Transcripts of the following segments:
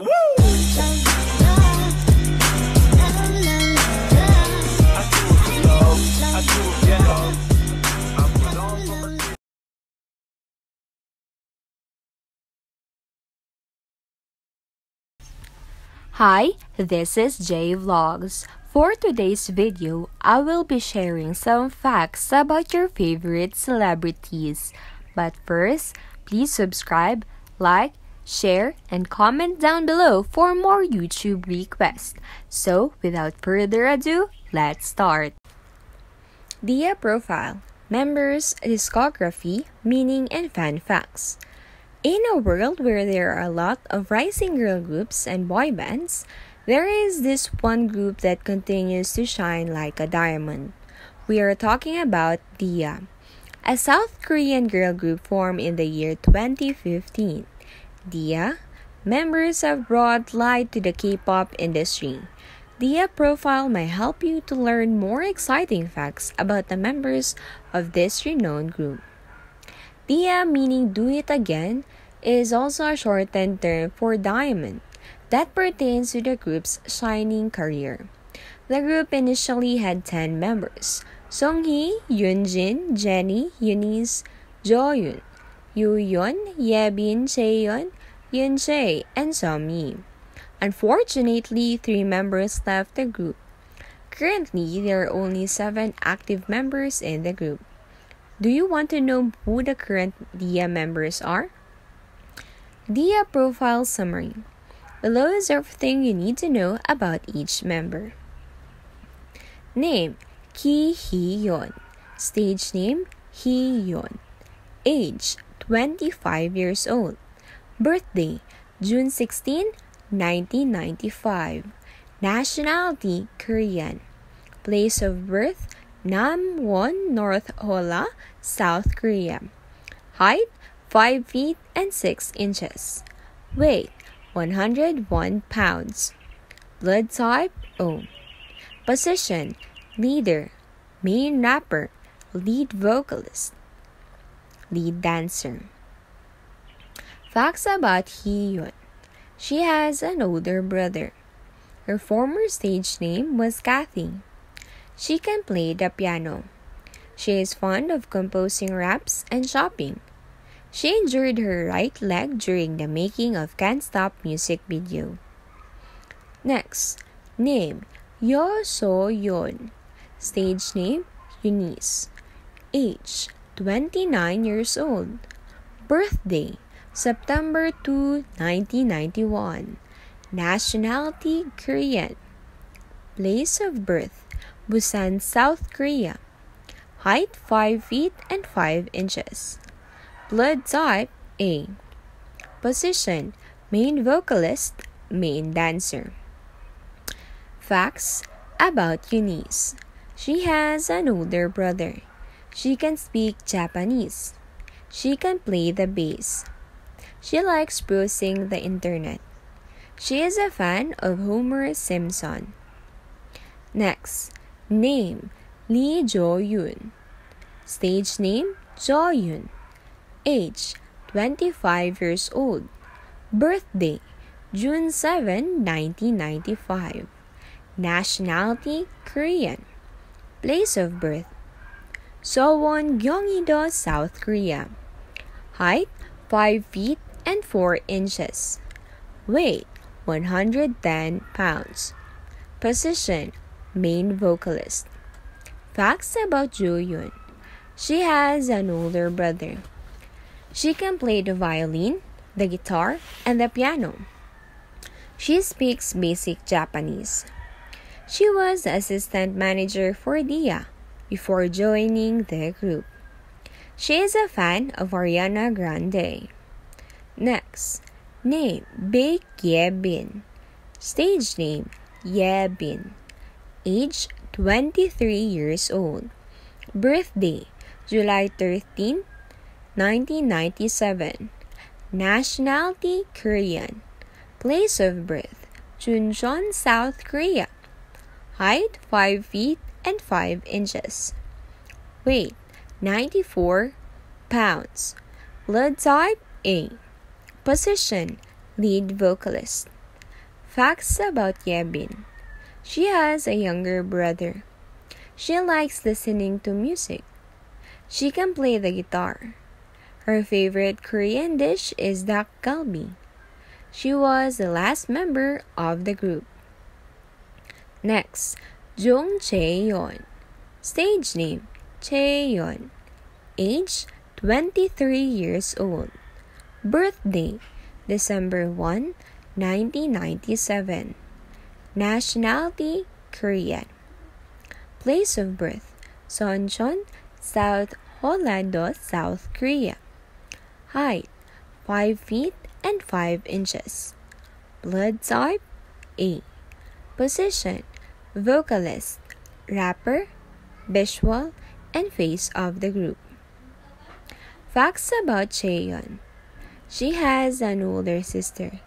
Hi, this is J Vlogs. For today's video, I will be sharing some facts about your favorite celebrities. But first, please subscribe, like, share, and comment down below for more YouTube requests. So, without further ado, let's start. Dia Profile Members, Discography, Meaning, and Fan Facts. In a world where there are a lot of rising girl groups and boy bands, there is this one group that continues to shine like a diamond. We are talking about Dia, a South Korean girl group formed in the year 2015. Dia, members have brought light to the K pop industry. Dia profile may help you to learn more exciting facts about the members of this renowned group. Dia meaning do it again is also a shortened term for diamond that pertains to the group's shining career. The group initially had 10 members Songhee, Yoonjin, Jennie, Eunice, Joyun, Yooyeon, Yebin, Chaeyeon, Yoonjae, and Somi. Unfortunately, three members left the group. Currently, there are only seven active members in the group. Do you want to know who the current DIA members are? DIA Profile Summary Below is everything you need to know about each member. Name Ki Hee. Stage name Hee. Age 25 years old. Birthday June 16, 1995. Nationality Korean. Place of birth Namwon, North Jeolla, South Korea. Height 5 feet and 6 inches. Weight 101 pounds. Blood type O. Position Leader, main rapper, lead vocalist, lead dancer. Facts about Hee She has an older brother. Her former stage name was Kathy. She can play the piano. She is fond of composing raps and shopping. She injured her right leg during the making of Can't Stop music video. Next, name Yo So Yeon. Stage name Eunice. Age 29 years old. Birthday September 2, 1991. Nationality Korean. Place of birth Busan, South Korea. Height 5 feet and 5 inches. Blood type A. Position Main vocalist, main dancer. Facts about Eunice. She has an older brother. She can speak Japanese. She can play the bass. She likes browsing the internet. She is a fan of Homer Simpson. Next, name Lee Jo Yoon. Stage name Jo Yoon. Age 25 years old. Birthday June 7, 1995. Nationality Korean. Place of birth Suwon Gyeonggi-do, South Korea. Height 5 feet and 4 inches. Weight 110 pounds. Position Main vocalist. Facts about Yoon. She has an older brother. She can play the violin, the guitar, and the piano. She speaks basic Japanese. She was assistant manager for Dia before joining the group. She is a fan of Ariana Grande. Next, name Baek Bin. Stage name Bin. Age 23 years old. Birthday July 13, 1997. Nationality Korean. Place of birth Chuncheon, South Korea. Height 5 feet and 5 inches. Weight 94 pounds. Blood type A. Position lead vocalist. Facts about Yebin. She has a younger brother. She likes listening to music. She can play the guitar. Her favorite Korean dish is dak galbi. She was the last member of the group. Next, Jung Chae-yeon. Stage name, Chae-yeon. Age, 23 years old. Birthday, December 1, 1997. Nationality, Korean. Place of birth, Suncheon, South Jeollado, South Korea. Height, 5 feet and 5 inches. Blood type, A. Position, vocalist, rapper, visual, and face of the group. Facts about Chaeyeon. She has an older sister.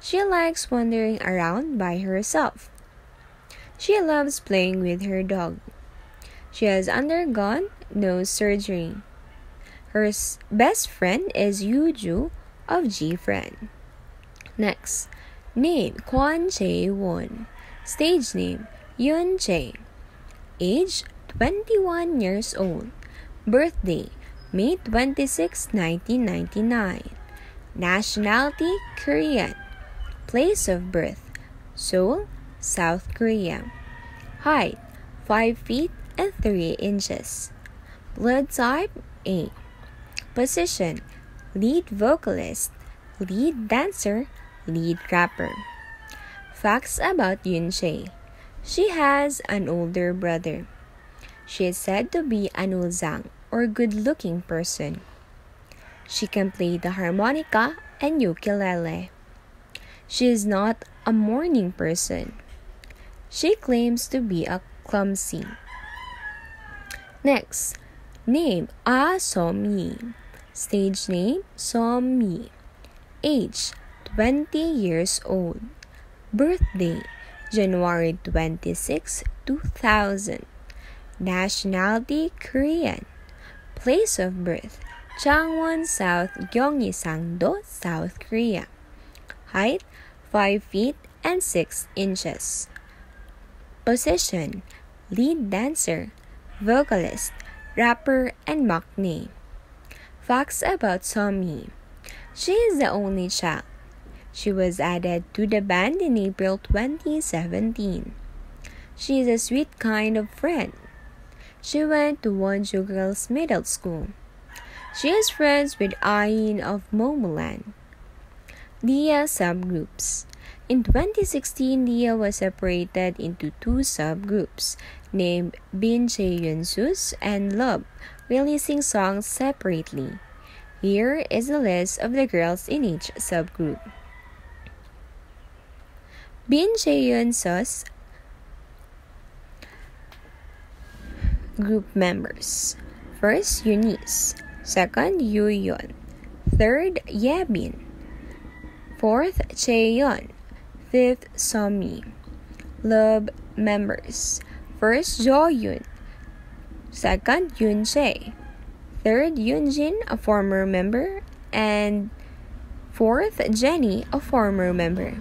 She likes wandering around by herself. She loves playing with her dog. She has undergone nose surgery. Her best friend is Yuju of G Friend. Next, name Kwon Chae Won. Stage name Yun Chae. Age 21 years old. Birthday May 26, 1999. Nationality Korean. Place of birth Seoul, South Korea. Height 5 feet and 3 inches. Blood type A. Position Lead vocalist, lead dancer, lead rapper. Facts about Yun Chae. She has an older brother. She is said to be an ulzzang or good looking person. She can play the harmonica and ukulele. She is not a morning person. She claims to be a clumsy. Next, name Ah Somi. Stage name Somi. Age 20 years old. Birthday January 26, 2000. Nationality Korean. Place of birth Changwon, South Gyeongsang-do, South Korea. Height 5 feet and 6 inches. Position Lead dancer, vocalist, rapper, and maknae. Facts about Somi. She is the only child. She was added to the band in April 2017. She is a sweet kind of friend. She went to Wonju Girls Middle School. She is friends with Ahin of Momoland. Dia subgroups. In 2016, Dia was separated into two subgroups named Bin Sus and Love, releasing songs separately. Here is a list of the girls in each subgroup. Bin Sus group members. First, Eunice. Second, Yuyeon. Third, Yebin. Fourth, Chaeyeon. Fifth, Somi. Love members. First, Joyun. Second, Yoon Chae. Third, Yoonjin, a former member. And fourth, Jenny, a former member.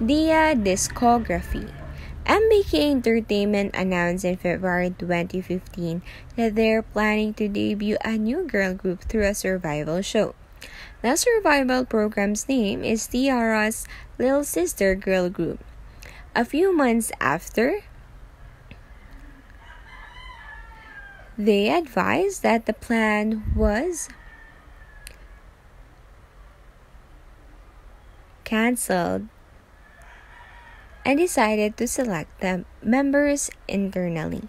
Dia Discography MBK Entertainment announced in February 2015 that they're planning to debut a new girl group through a survival show. The survival program's name is T-ara's Little Sister Girl Group. A few months after, they advised that the plan was cancelled and decided to select the members internally.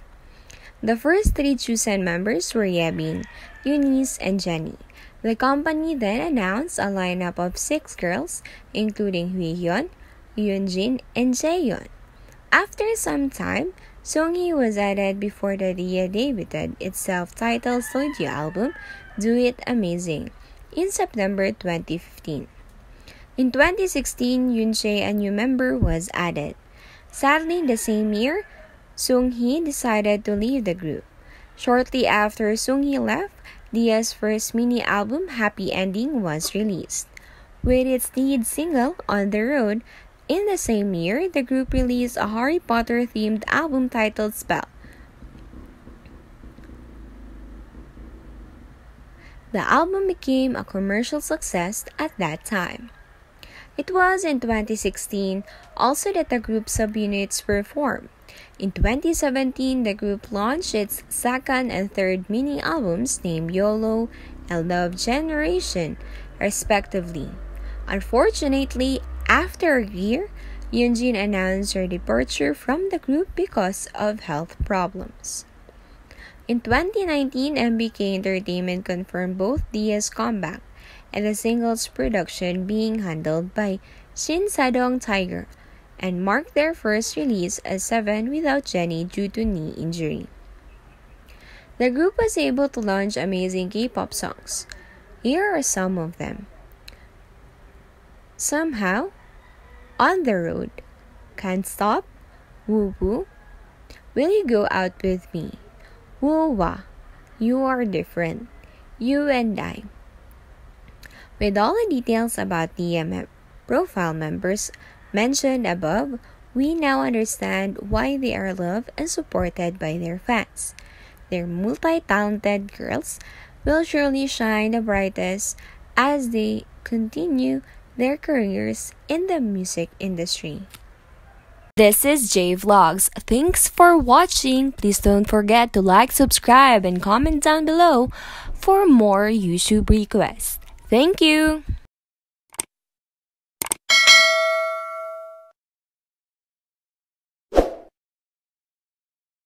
The first three chosen members were Yebin, Eunice, and Jenny. The company then announced a lineup of six girls, including Huihyun, Yunjin, and Chaeyeon. After some time, Songhee was added before the Dia debuted its self-titled studio album, Do It Amazing, in September 2015. In 2016, Yoonchae, a new member, was added. Sadly, the same year, Sung-hee decided to leave the group. Shortly after Sung-hee left, Dia's first mini album, Happy Ending, was released. With its lead single, On the Road, In the same year, the group released a Harry Potter themed album titled Spell. The album became a commercial success at that time. It was in 2016 also that the group subunits were formed. In 2017, the group launched its second and third mini albums named YOLO and Love Generation, respectively. Unfortunately, after a year, Yunjin announced her departure from the group because of health problems. In 2019, MBK Entertainment confirmed both Dia's comeback and the singles production being handled by Shin Sadong Tiger and marked their first release as Seven without Jennie due to knee injury. The group was able to launch amazing K-pop songs. Here are some of them. Somehow, On the Road, Can't Stop, Woo Woo, Will You Go Out With Me, Woo Wah, You Are Different, You and I. With all the details about the um, profile members mentioned above, we now understand why they are loved and supported by their fans. Their multi talented girls will surely shine the brightest as they continue their careers in the music industry. This is J Vlogs. Thanks for watching. Please don't forget to like, subscribe, and comment down below for more YouTube requests. Thank you.